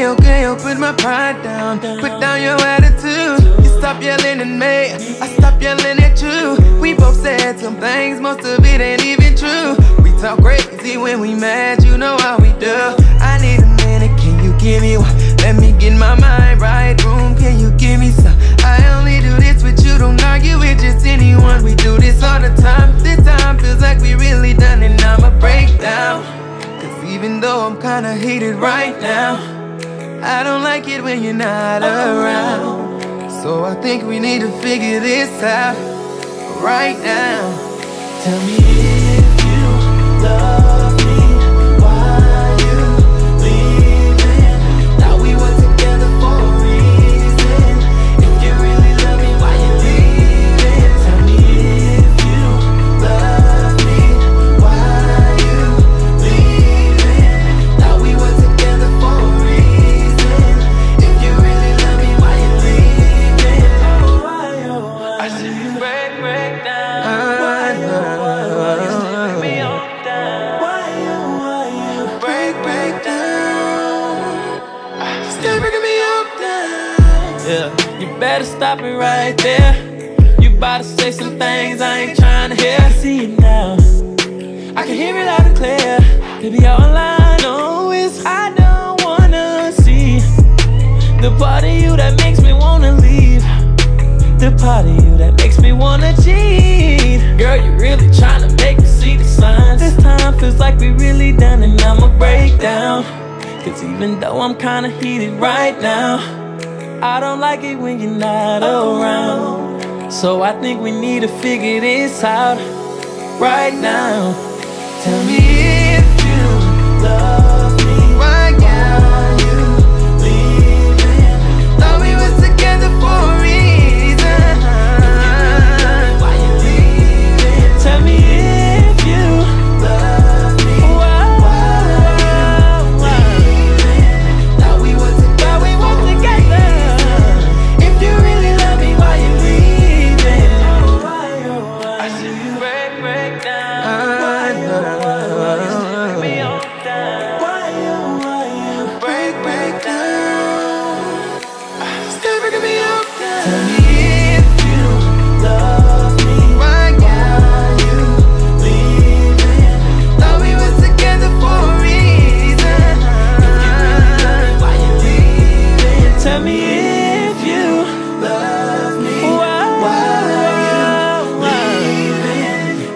Okay, okay, I'll put my pride down. Put down your attitude. You stop yelling at me, I stop yelling at you. We both said some things, most of it ain't even true. We talk crazy when we mad, you know how we do. I need a minute, can you give me one? Let me get my mind right. Room, can you give me some? I only do this with you, don't argue with just anyone. We do this all the time. This time feels like we really done And I'ma break down. Cause even though I'm kinda heated right now, I don't like it when you're not around. So I think we need to figure this out right now. Tell me if you love Yeah, you better stop it right there. You about to say some things I ain't trying to hear. I see it now. I can hear it loud and clear. Baby, all I know is I don't wanna see the part of you that makes me wanna leave. The part of you that makes me wanna cheat. Girl, you really trying to make me see the signs. This time feels like we really done and I'ma break down. Cause even though I'm kinda heated right now, I don't like it when you're not around. So I think we need to figure this out right now. Tell me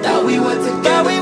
Thought we were together.